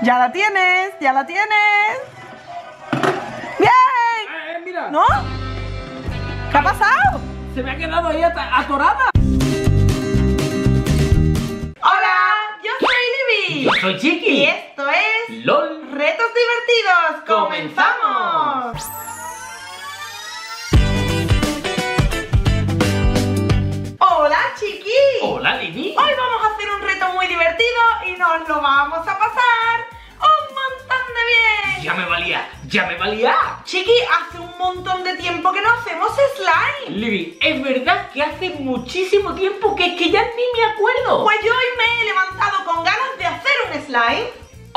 Ya la tienes, ya la tienes. ¡Bien! Eh, mira. ¿No? ¿Qué ha pasado? Se me ha quedado ahí atorada. Hola, yo soy Libby. Yo soy Chiqui. Y esto es LOL. Retos Divertidos. ¡Comenzamos! Hola, chiqui. Hola, Libby. Hoy vamos a hacer un reto muy divertido y nos lo vamos a pasar bien. Ya me valía, ya me valía. Chiqui, hace un montón de tiempo que no hacemos slime. Libby, es verdad que hace muchísimo tiempo que es que ya ni me acuerdo. Pues yo hoy me he levantado con ganas de hacer un slime.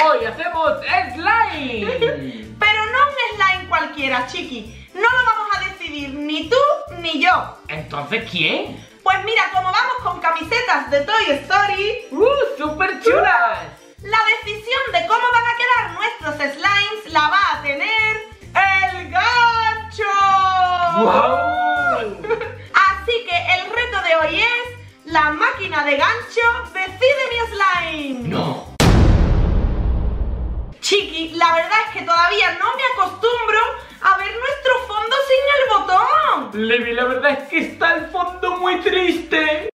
Hoy hacemos slime. Pero no un slime cualquiera, chiqui. No lo vamos a decidir ni tú ni yo. Entonces, ¿quién? Pues mira, como vamos con camisetas de Toy Story, ¡Uh, súper chulas! La decisión de cómo van a quedar nuestros slimes la va a tener el gancho. ¡Wow! Así que el reto de hoy es la máquina de gancho decide mi slime. No. Chiqui, la verdad es que todavía no me acostumbro a ver nuestro fondo sin el botón. Libby, la verdad es que está el fondo muy triste.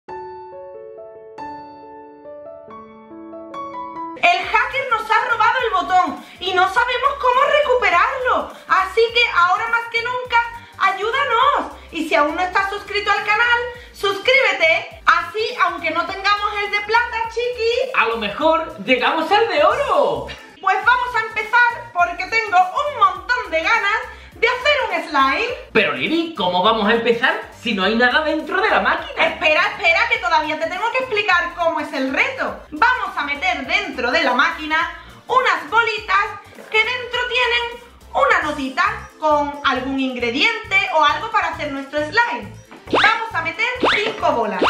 El hacker nos ha robado el botón y no sabemos cómo recuperarlo. Así que ahora más que nunca, ayúdanos. Y si aún no estás suscrito al canal, suscríbete. Así, aunque no tengamos el de plata, chiqui, A lo mejor llegamos al de oro. pues vamos a empezar porque tengo un montón de ganas de hacer un slime. ¿Cómo vamos a empezar si no hay nada dentro de la máquina? Espera, espera, que todavía te tengo que explicar cómo es el reto. Vamos a meter dentro de la máquina unas bolitas que dentro tienen una notita con algún ingrediente o algo para hacer nuestro slime. Vamos a meter 5 bolas.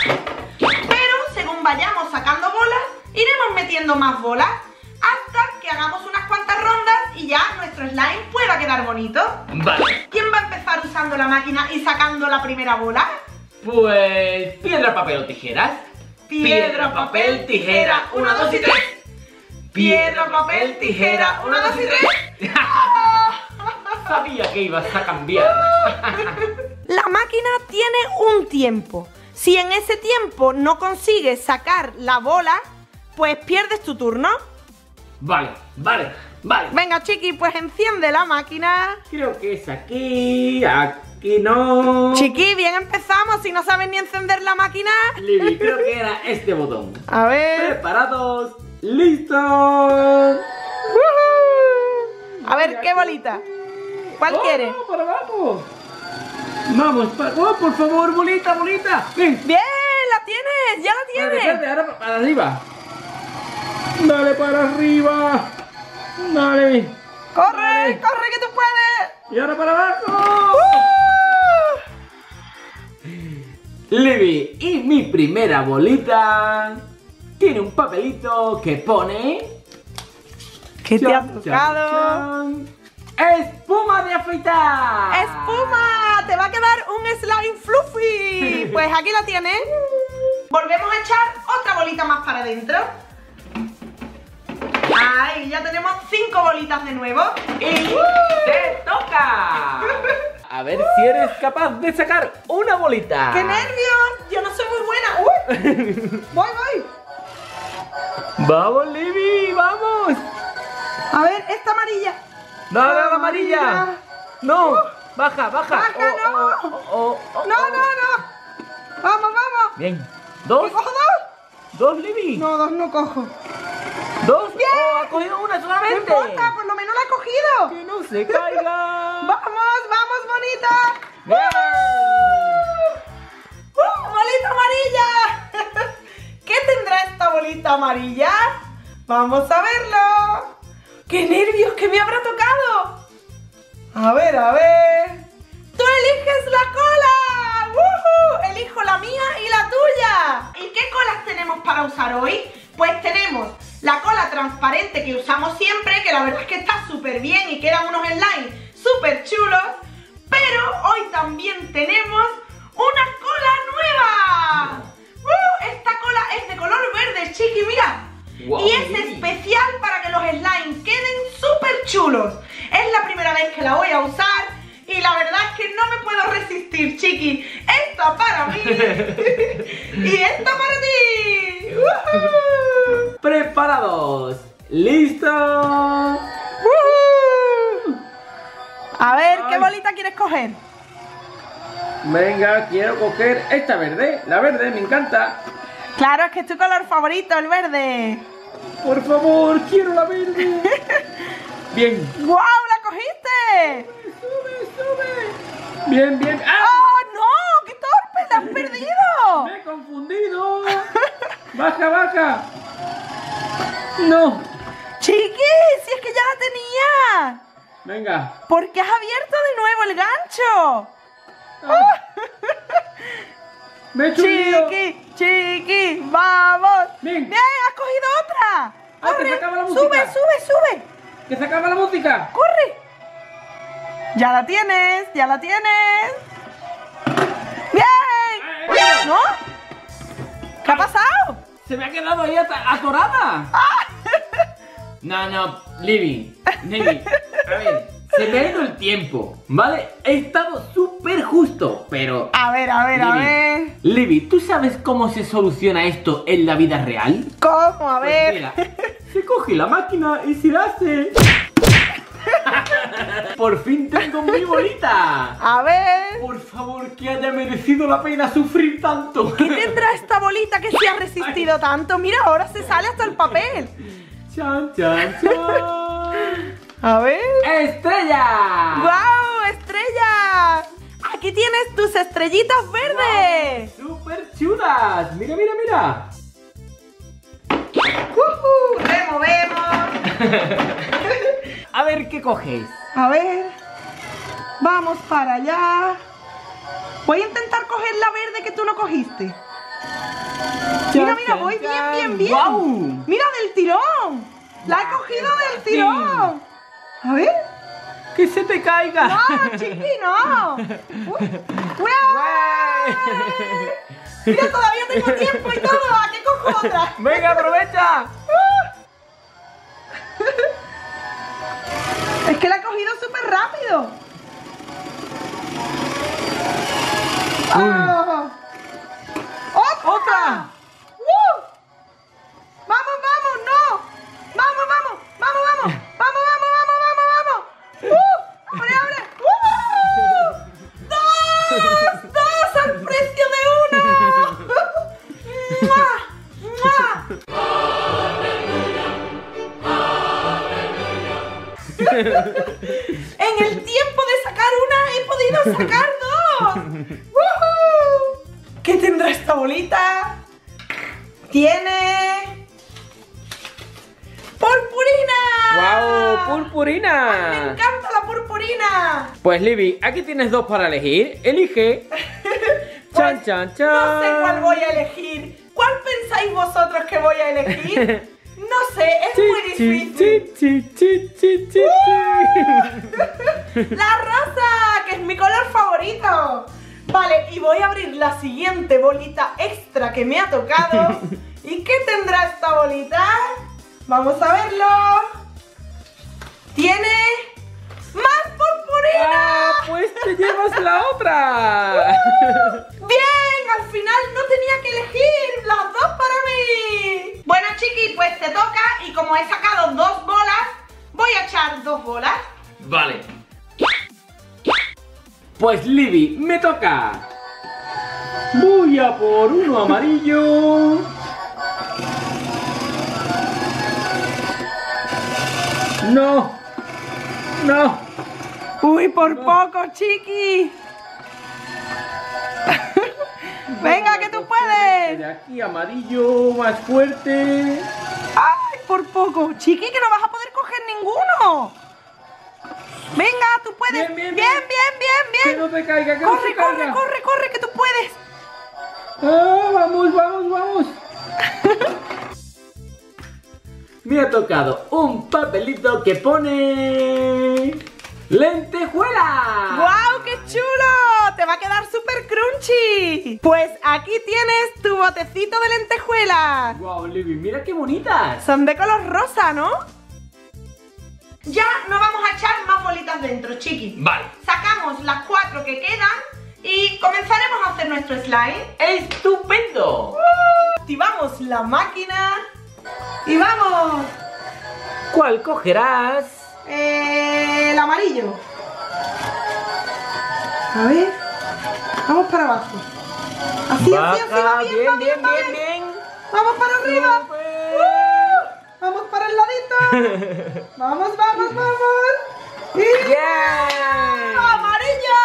Pero según vayamos sacando bolas, iremos metiendo más bolas hasta que hagamos unas cuantas rondas y ya nuestro slime pueda quedar bonito. Vale, ¿Quién va a empezar usando la máquina y sacando la primera bola? pues piedra, papel o tijeras. Piedra, papel, tijera. Una, dos y tres. Piedra, papel, tijera. Una, dos y tres. Sabía que ibas a cambiar. La máquina tiene un tiempo. Si en ese tiempo no consigues sacar la bola, pues pierdes tu turno. Vale, vale, vale. Venga, chiqui, pues enciende la máquina. Creo que es aquí, aquí no. Chiqui, bien empezamos. Si no sabes ni encender la máquina. Libby, creo que era este botón. A ver. Preparados, listos. A ver, ¿qué bolita? ¿Cuál Oh, quieres? para abajo. Vamos, para... oh, por favor, bolita, bolita. Ven. Bien, la tienes, ya la tienes. espérate, ahora pa- para arriba. Dale para arriba. Dale. Corre, Dale. corre que tú puedes. Y ahora para abajo. Libby, y mi primera bolita tiene un papelito que pone... ¿Qué te ha tocado? ¡Espuma de afeitar! ¡Espuma! ¡Te va a quedar un slime fluffy! Pues aquí la tienes. Volvemos a echar otra bolita más para adentro. ¡Ay! Ya tenemos cinco bolitas de nuevo. ¡Y te toca! A ver si eres capaz de sacar una bolita. ¡Qué nervios! Yo no soy muy buena. ¡Uy! ¡Voy, voy! ¡Vamos, Libby! ¡Vamos! A ver, esta amarilla. ¡No, no, la amarilla! ¡No! ¡Baja, baja! Baja, Oh, no. oh, oh, ¡No, no, no! ¡Vamos, vamos! Bien. ¿Dos? ¿Qué cojo dos? ¿Dos, Libby? No, dos no cojo. ¡Oh, ha cogido una No solamente! importa, por lo menos la he cogido. ¡Que no se caiga! ¡Vamos, vamos, bonita! ¡Bien! ¡Uh, ¡Bolita amarilla! ¿Qué tendrá esta bolita amarilla? Vamos a verlo. ¡Qué nervios! ¿Qué me habrá tocado? A ver, a ver. ¡Tú eliges la cola! ¡Woohoo! Elijo la mía y la tuya. ¿Y qué colas tenemos para usar hoy? Pues tenemos la cola transparente que usamos siempre, que la verdad es que está súper bien y quedan unos slimes súper chulos. Pero hoy también tenemos una cola nueva. ¡Uh! Esta cola es de color verde, chiqui, mira. Y es especial para que los slimes queden súper chulos. Es la primera vez que la voy a usar y la verdad es que no me puedo resistir, chiqui. Esta para mí y esta para ti. ¡Preparados! ¡Listo! A ver, ¿qué Ay. bolita quieres coger? Venga, quiero coger esta verde. La verde, me encanta. Claro, es que es tu color favorito, el verde. Por favor, quiero la verde. Bien. ¡Guau! ¡La cogiste! Sube, sube. Bien, bien. ¡Ah! ¡Oh, no! ¡Qué torpe! ¡La has perdido! Me he confundido. Baja, baja. No. ¡Chiqui! ¡Si es que ya la tenía! Venga. ¿Por qué has abierto de nuevo el gancho? Me he. Chiqui, chiqui, vamos. Bien. has cogido otra. Ah, que Corre, se acaba la sube, música. sube, sube. Que se acaba la música. Corre. Ya la tienes, ya la tienes. Bien. Eh, ¿No? ¿Qué ha pasado? Se me ha quedado ahí atorada. No, no, Libby, Libby, a ver, se me ha ido el tiempo, ¿vale? He estado súper justo, pero... A ver, a ver, a Libby, ver. Libby, ¿tú sabes cómo se soluciona esto en la vida real? ¿Cómo? A Pues ver. mira, se coge la máquina y se hace... Por fin tengo mi bolita. A ver. Por favor, que haya merecido la pena sufrir tanto. ¿Qué tendrá esta bolita que se ha resistido tanto? Mira, ahora se sale hasta el papel. Chan, chan, chan. A ver. ¡Estrella! ¡Guau! ¡Estrella! Aquí tienes tus estrellitas verdes. ¡Súper chulas! Mira, mira, mira. ¡Ujú! Removemos. A ver qué coges. A ver. Vamos para allá. Voy a intentar coger la verde que tú no cogiste. Mira, mira, voy bien, bien, bien. ¡Guau! Mira, del tirón. La he cogido del tirón. A ver. ¡Que se te caiga! No, chiqui, no. Uy. Mira, todavía tengo tiempo y todo. ¿A qué cojo otra? ¡Venga, aprovecha! Es que la he cogido súper rápido. Ah. ¡Otra! ¡Otra! Libby, aquí tienes dos para elegir. Elige. Chan, Pues, chan, chan. No sé cuál voy a elegir. ¿Cuál pensáis vosotros que voy a elegir? No sé, es muy Chi, difícil. chi, chi, chi, chi, chi, chi. La rosa, que es mi color favorito. Vale, y voy a abrir la siguiente bolita extra que me ha tocado. ¿Y qué tendrá esta bolita? Vamos a verlo. Tiene más purpurina. ¡Ah! Pues te llevas la otra. Bien, al final no tenía que elegir las dos para mí. Bueno, chiqui, pues te toca y como he sacado dos bolas, voy a echar dos bolas. Vale. Pues Libby, me toca. Voy a por uno amarillo. No. No. Uy, por poco, chiqui. Venga, que tú puedes. De aquí amarillo, más fuerte. Ay, por poco. Chiqui, que no vas a poder coger ninguno. Venga, tú puedes. Bien, bien, bien, bien, bien. bien. Que no te caiga, que no Corre, te caiga. corre, corre, corre, que tú puedes. Ah, vamos, vamos, vamos. Me ha tocado un papelito que pone... ¡Lentejuela! ¡Guau, qué chulo! Te va a quedar súper crunchy. Pues aquí tienes tu botecito de lentejuelas. ¡Guau, Libby! ¡Mira qué bonitas! Son de color rosa, ¿no? Ya no vamos a echar más bolitas dentro, chiqui. Vale. Sacamos las cuatro que quedan y comenzaremos a hacer nuestro slime. ¡Estupendo! Activamos la máquina y vamos. ¿Cuál cogerás? Eh, amarillo. A ver. Vamos para abajo. Así, así, así, va bien, bien, va bien, va bien, bien. Vamos para arriba. ¡Uh! Vamos para el ladito. vamos, vamos, vamos. Y... ¡Bien! ¡Amarilla!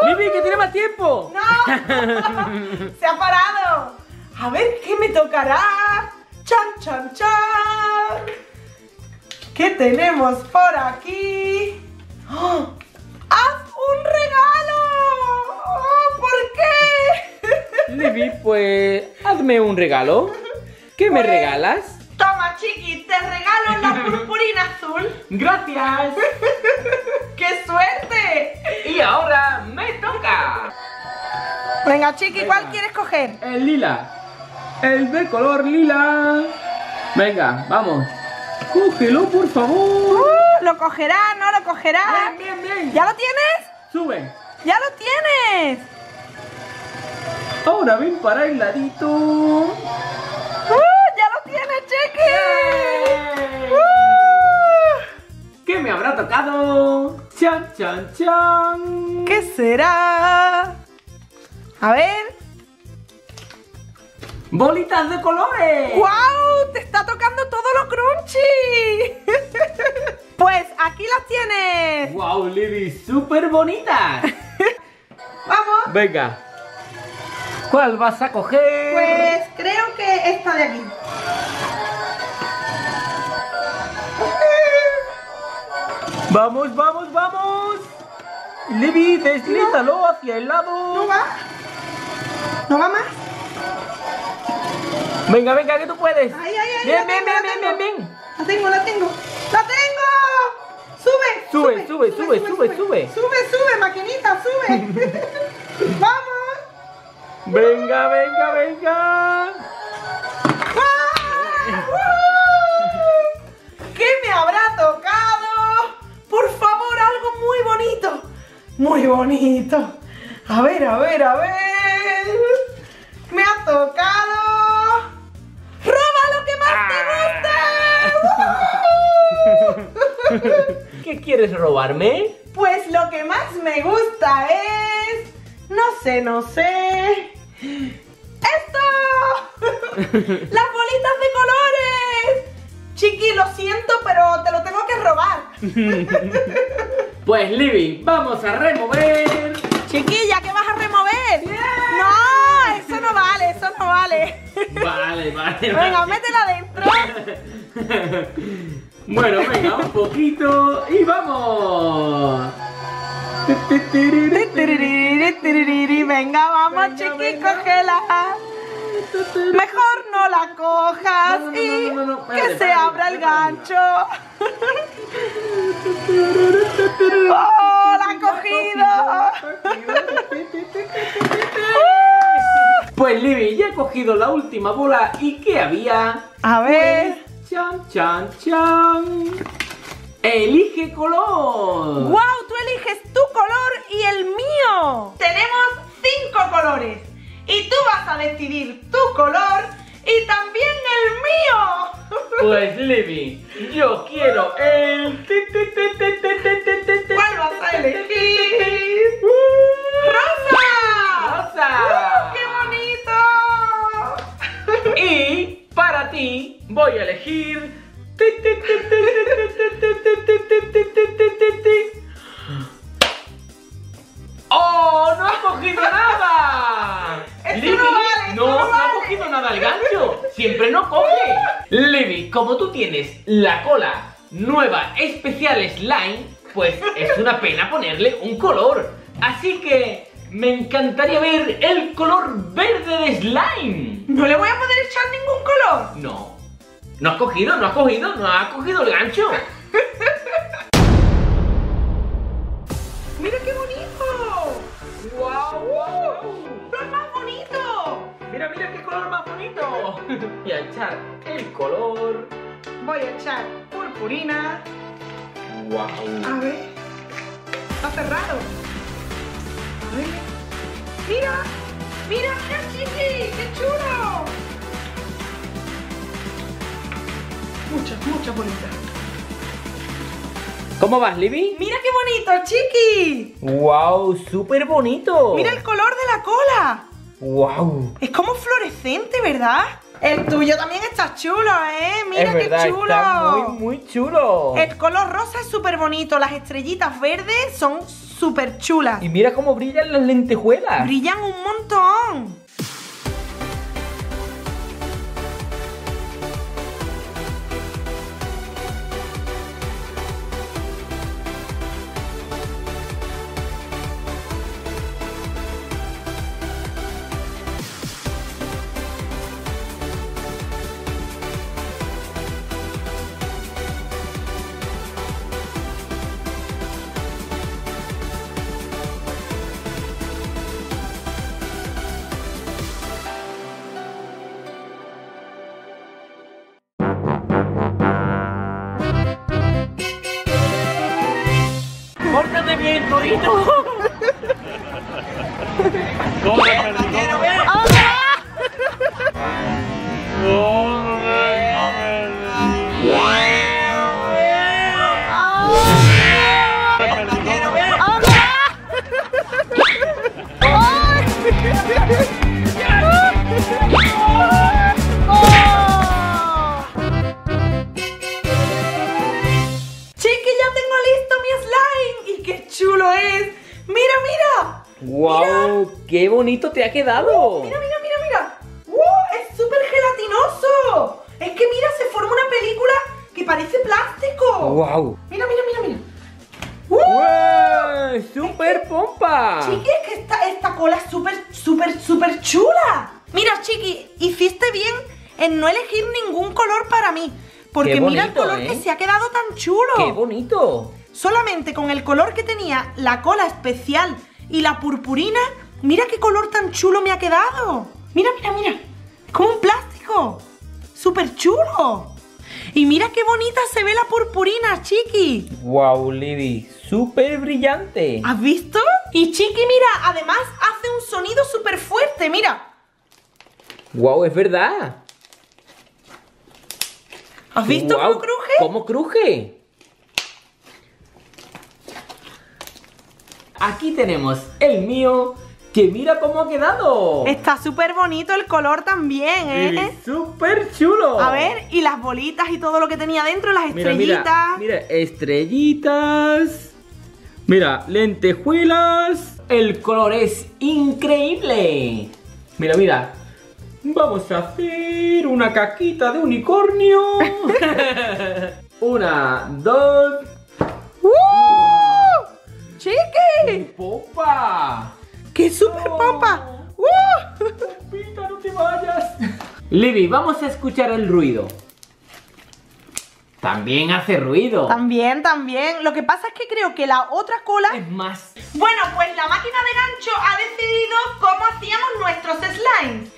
¡Uh! ¡Libby, que tiene más tiempo! ¡No! ¡Se ha parado! A ver qué me tocará. ¡Chan, chan, chan! ¿Qué tenemos por aquí? ¡Oh! ¡Haz un regalo! ¡Oh, ¿Por qué? Libby, pues hazme un regalo. ¿Qué me Pues- regalas? Toma, chiqui, te regalo la purpurina azul. Gracias. ¡Qué suerte! Y ahora me toca. Venga, chiqui, ¿cuál quieres coger? El lila. El de color lila. Venga, vamos. Cógelo, por favor. ¿Lo cogerá? ¿No lo cogerá? Bien, bien, bien. ¿Ya lo tienes? Sube. ¡Ya lo tienes! Ahora ven para el ladito. ¡Uh, ¡Ya lo tienes, chiqui! ¡Uh! ¿Qué me habrá tocado? Chan, chan, chan. ¿Qué será? A ver. Bolitas de colores. ¡Guau! ¡Te está tocando todo lo crunchy! pues aquí las tienes. Wow, Libby, súper bonitas. Vamos. Venga. ¿Cuál vas a coger? Pues creo que esta de aquí. Vamos, vamos, vamos. Libby, deslízalo hacia el ¿No lado. va? ¿No va más? Venga, venga, que tú puedes. Ay, ay, ay, Bien, bien, tengo, bien, bien, bien, bien. La tengo, la tengo. ¡La tengo! ¡Sube! Sube, sube, sube, sube, sube. Sube, maquinita, sube. ¡Vamos! Venga, venga, venga. ¡Ah! ¿Qué me habrá tocado? Por favor, algo muy bonito. Muy bonito. A ver, a ver, a ver. Me ha tocado. ¡Roba lo que más te guste! ¿Qué quieres robarme? Pues lo que más me gusta es... No sé, no sé... ¡Esto! ¡Las bolitas de colores! Chiqui, lo siento, pero te lo tengo que robar. Pues Libby, vamos a remover. Chiquilla, ¿qué vas a remover? No, eso no vale, eso no vale. Vale, vale, Venga, vale. métela adentro. Bueno, venga, un poquito y vamos. Venga, vamos, chiqui, cógela. Mejor no la cojas No, no, no, y no, que se abra el gancho. ¡Oh, la ha cogido! Pues Libby, ya he cogido la última bola y ¿qué había? A ver. Chan, chan, chan. Elige color. ¡Wow! Tú eliges tu color y el mío. Tenemos cinco colores. Y tú vas a decidir tu color y también el mío. Pues Libby, yo quiero el. ¿Cuál vas a elegir? ¡Rosa! ¡Rosa! ¡Qué bonito! Y para ti voy a elegir. ¡Oh! ¡No has cogido nada! Libby, no vale, no, no no ha cogido nada el gancho. Siempre no coge. Libby, como tú tienes la cola nueva especial slime, pues es una pena ponerle un color. Así que me encantaría ver el color verde de slime. No le voy a poder echar ningún color. No. ¿No has cogido? ¿No has cogido? ¿No has cogido el gancho? ¡Mira qué bonito! ¡Guau, guau! ¡Lo más bonito! Mira, mira qué color más bonito. Y a echar el color. Voy a echar purpurina. ¡Guau! A ver. Está cerrado. A ver. Mira, mira, mira, chiqui, qué chulo. Muchas, muchas bolitas. ¿Cómo vas, Libby? Mira qué bonito, chiqui. ¡Wow! ¡Súper bonito! Mira el color de la cola. ¡Wow! Es como fluorescente, ¿verdad? El tuyo también está chulo, ¿eh? Mira es qué verdad, chulo. Está muy, muy chulo. El color rosa es súper bonito. Las estrellitas verdes son súper chulas. Y mira cómo brillan las lentejuelas. Brillan un montón. ¡Qué bonito te ha quedado! Mira, mira, mira, mira. ¡Wow! Es súper gelatinoso. Es que mira, se forma una película que parece plástico. ¡Wow! Mira, mira, mira, mira. ¡Uh! ¡Wow! ¡Super pompa! Chiqui, es que esta, esta cola es súper, súper, súper chula. Mira, Chiqui, hiciste bien en no elegir ningún color para mí. Porque mira el color ¿eh? que se ha quedado tan chulo. ¡Qué bonito! Solamente con el color que tenía la cola especial y la purpurina, mira qué color tan chulo me ha quedado. Mira, mira, mira. Es como un plástico. Súper chulo. Y mira qué bonita se ve la purpurina, Chiqui. ¡Wow, Libby! ¡Súper brillante! ¿Has visto? Y Chiqui, mira, además hace un sonido súper fuerte, mira. ¡Wow, es verdad! ¿Has visto cómo cruje? ¿Cómo cruje? Aquí tenemos el mío, que mira cómo ha quedado. Está súper bonito el color también, ¿eh? ¡Súper chulo! A ver, y las bolitas y todo lo que tenía dentro, las Mira, estrellitas. mira, mira, estrellitas. Mira, lentejuelas. El color es increíble. Mira, mira. Vamos a hacer una caquita de unicornio. una, dos. ¡Uh! ¡Chiqui! ¡Popa! ¡Qué super pompa! ¡Uh! Popita, no te vayas. Libby, vamos a escuchar el ruido. También hace ruido. También, también. Lo que pasa es que creo que la otra cola... Es más. Bueno, pues la máquina de gancho ha decidido cómo hacíamos nuestros slimes.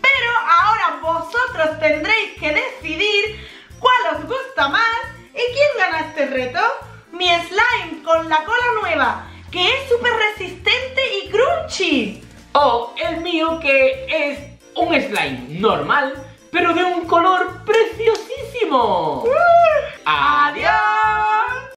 Pero ahora vosotros tendréis que decidir cuál os gusta más y quién gana este reto. Mi slime con la cola nueva, que es súper resistente y crunchy. O el mío que es un slime normal, pero de un color preciosísimo. ¡Adiós!